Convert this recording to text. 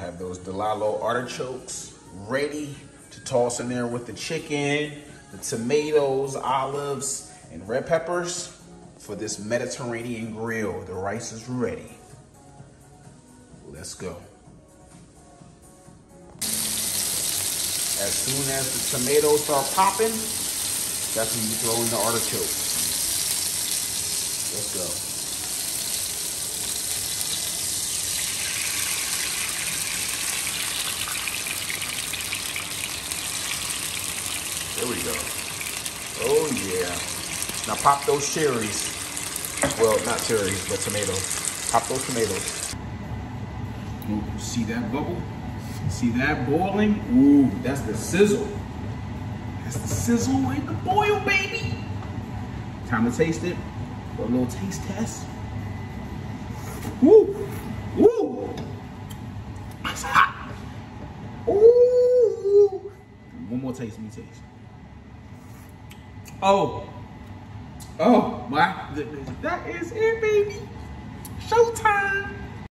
Have those DeLallo artichokes ready to toss in there with the chicken, the tomatoes, olives, and red peppers for this Mediterranean grill. The rice is ready. Let's go. As soon as the tomatoes start popping, that's when you throw in the artichokes. Let's go. There we go. Oh yeah. Now pop those cherries. Well, not cherries, but tomatoes. Pop those tomatoes. Ooh, see that bubble? See that boiling? Ooh, that's the sizzle. That's the sizzle and the boil, baby. Time to taste it. For a little taste test. Woo! Woo! It's hot. Ooh! One more taste, me taste. Oh. Oh, my goodness. That is it, baby.